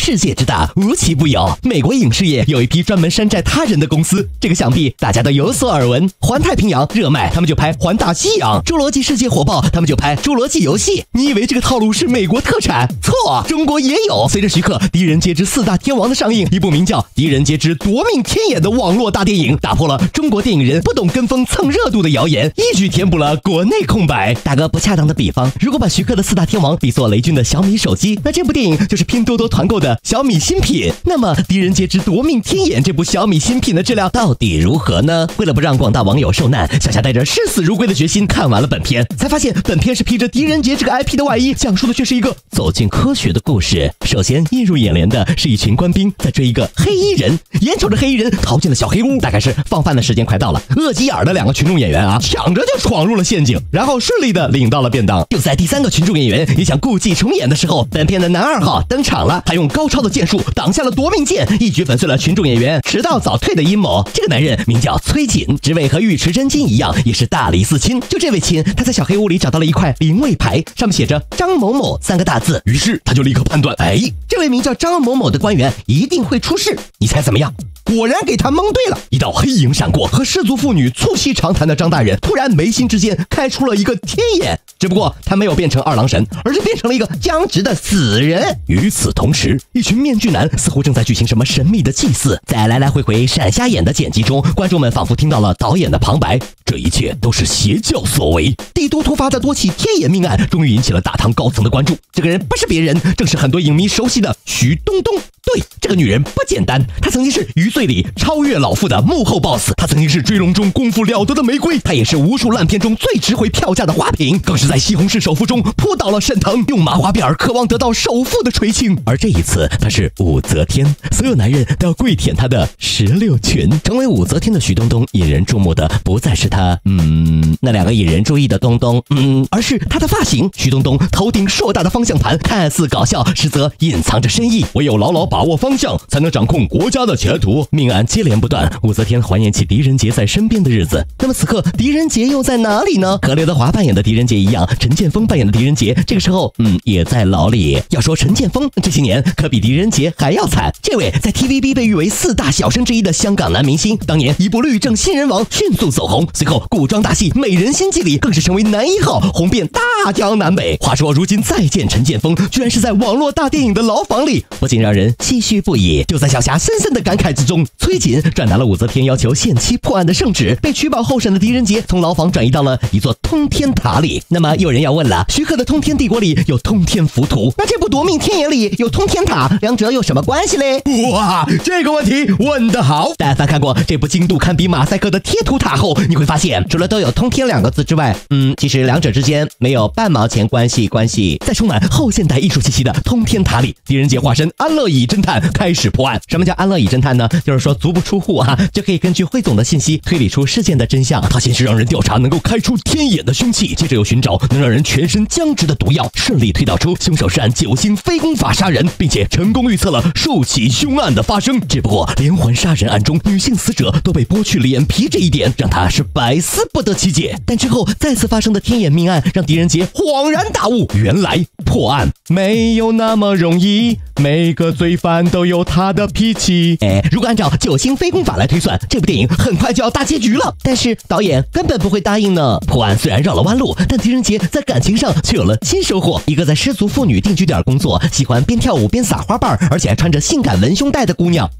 世界之大，无奇不有。美国影视业有一批专门山寨他人的公司，这个想必大家都有所耳闻。环太平洋热卖，他们就拍环大西洋；侏罗纪世界火爆，他们就拍侏罗纪游戏。你以为这个套路是美国特产？错，中国也有。随着徐克《狄仁杰之四大天王》的上映，一部名叫《狄仁杰之夺命天眼》的网络大电影，打破了中国电影人不懂跟风蹭热度的谣言，一举填补了国内空白。打个不恰当的比方，如果把徐克的四大天王比作雷军的小米手机，那这部电影就是拼多多团购的小米新品。那么《狄仁杰之夺命天眼》这部小米新品的质量到底如何呢？为了不让广大网友受难，小霞带着视死如归的决心看完了本片，才发现本片是披着狄仁杰这个 IP 的外衣，讲述的却是一个走进科学的故事。首先映入眼帘的是一群官兵在追一个黑衣人，眼瞅着黑衣人逃进了小黑屋，大概是放饭的时间快到了，饿急眼的两个群众演员啊，抢着就闯入了陷阱，然后顺利的领到了便当。就在第三个群众演员也想故伎重演的时候，本片的男二号登场了，他用高高超的剑术挡下了夺命剑，一举粉碎了群众演员迟到早退的阴谋。这个男人名叫崔锦，职位和尉迟真金一样，也是大理寺卿。就这位亲，他在小黑屋里找到了一块灵位牌，上面写着张某某三个大字，于是他就立刻判断，哎，这位名叫张某某的官员一定会出事。你猜怎么样？果然给他蒙对了，一道黑影闪过，和失足妇女促膝长谈的张大人突然眉心之间开出了一个天眼，只不过他没有变成二郎神，而是变成了一个僵直的死人。与此同时，一群面具男似乎正在举行什么神秘的祭祀，在来来回回闪瞎眼的剪辑中，观众们仿佛听到了导演的旁白：这一切都是邪教所为。帝都突发的多起天眼命案，终于引起了大唐高层的关注。这个人不是别人，正是很多影迷熟悉的徐冬冬。对，这个女人不简单，她曾经是余罪里超越老妇的幕后 boss，她曾经是追龙中功夫了得的玫瑰，她也是无数烂片中最值回票价的花瓶，更是在西红柿首富中扑倒了沈腾，用麻花辫儿渴望得到首富的垂青。而这一次，她是武则天，所有男人都要跪舔她的石榴裙。成为武则天的徐冬冬，引人注目的不再是她，嗯，那两个引人注意的东东，嗯，而是她的发型。徐冬冬头顶硕大的方向盘，看似搞笑，实则隐藏着深意。唯有牢牢把把握方向，才能掌控国家的前途。命案接连不断，武则天怀念起狄仁杰在身边的日子。那么此刻，狄仁杰又在哪里呢？和刘德华扮演的狄仁杰一样，陈建锋扮演的狄仁杰，这个时候，嗯，也在牢里。要说陈建锋这些年可比狄仁杰还要惨。这位在 TVB 被誉为四大小生之一的香港男明星，当年一部律政新人王迅速走红，随后古装大戏《美人心计》里更是成为男一号，红遍大江南北。话说如今再见陈建锋，居然是在网络大电影的牢房里，不禁让人唏嘘不已。就在小霞深深的感慨之中，崔锦转达了武则天要求限期破案的圣旨，被取保候审的狄仁杰从牢房转移到了一座通天塔里。那么有人要问了，徐克的通天帝国里有通天浮屠，那这部夺命天眼里有通天塔，两者有什么关系嘞？哇，这个问题问得好！但凡看过这部精度堪比马赛克的贴图塔后，你会发现，除了都有通天两个字之外，嗯，其实两者之间没有半毛钱关系。关系在充满后现代艺术气息的通天塔里，狄仁杰化身安乐椅真探开始破案。什么叫安乐椅侦探呢？就是说足不出户啊，就可以根据汇总的信息推理出事件的真相。他先是让人调查能够开出天眼的凶器，接着又寻找能让人全身僵直的毒药，顺利推导出凶手是按九星飞功法杀人，并且成功预测了数起凶案的发生。只不过连环杀人案中女性死者都被剥去脸皮这一点，让他是百思不得其解。但之后再次发生的天眼命案，让狄仁杰恍然大悟，原来破案没有那么容易。每个罪犯都有他的脾气。哎，如果按照九星飞宫法来推算，这部电影很快就要大结局了。但是导演根本不会答应呢。破案虽然绕了弯路，但狄仁杰在感情上却有了新收获。一个在失足妇女定居点工作，喜欢边跳舞边撒花瓣，而且还穿着性感文胸带的姑娘。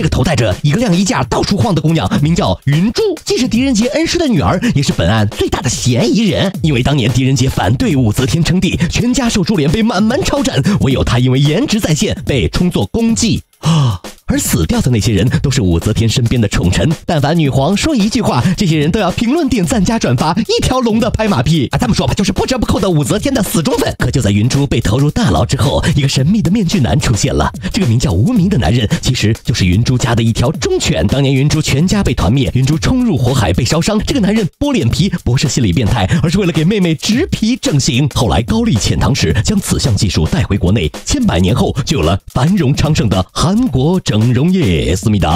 这个头戴着一个晾衣架到处晃的姑娘，名叫云珠，既是狄仁杰恩师的女儿，也是本案最大的嫌疑人。因为当年狄仁杰反对武则天称帝，全家受株连，被满门抄斩，唯有她因为颜值在线，被充作功绩啊。而死掉的那些人都是武则天身边的宠臣，但凡女皇说一句话，这些人都要评论、点赞、加转发，一条龙的拍马屁啊！这么说吧，就是不折不扣的武则天的死忠粉。可就在云珠被投入大牢之后，一个神秘的面具男出现了。这个名叫无名的男人，其实就是云珠家的一条忠犬。当年云珠全家被团灭，云珠冲入火海被烧伤，这个男人剥脸皮不是心理变态，而是为了给妹妹植皮整形。后来高丽遣唐使将此项技术带回国内，千百年后就有了繁荣昌盛的韩国整。整容业，思密达。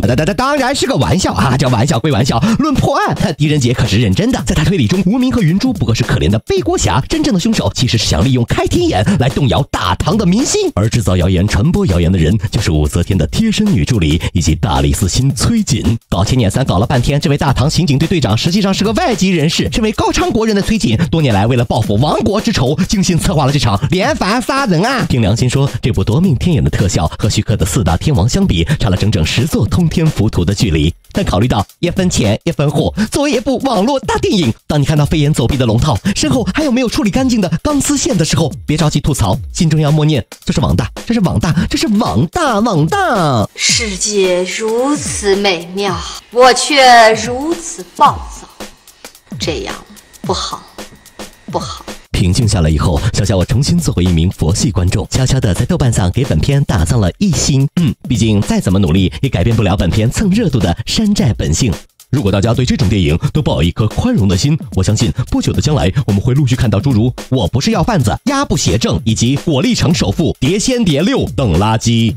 当当当，当然是个玩笑啊！这玩笑归玩笑，论破案，狄仁杰可是认真的。在他推理中，无名和云珠不过是可怜的背锅侠，真正的凶手其实是想利用开天眼来动摇大唐的民心，而制造谣言、传播谣言的人就是武则天的贴身女助理以及大理寺卿崔瑾。搞千年三搞了半天，这位大唐刑警队队长实际上是个外籍人士，身为高昌国人的崔瑾，多年来为了报复亡国之仇，精心策划了这场连环杀人案。凭良心说，这部夺命天眼的特效和徐克的四大天王相比，差了整整十座通天浮屠的距离。但考虑到一分钱一分货，作为一部网络大电影，当你看到飞檐走壁的龙套，身后还有没有处理干净的钢丝线的时候，别着急吐槽，心中要默念：这是网大，这是网大，这是网大网大。世界如此美妙，我却如此暴躁，这样不好，不好。平静下来以后，小小我重新做回一名佛系观众，悄悄的在豆瓣上给本片打上了一星。嗯，毕竟再怎么努力也改变不了本片蹭热度的山寨本性。如果大家对这种电影都抱有一颗宽容的心，我相信不久的将来我们会陆续看到诸如《我不是要贩子》《鸭不写正》以及《火力城首富》《碟仙碟六》等垃圾。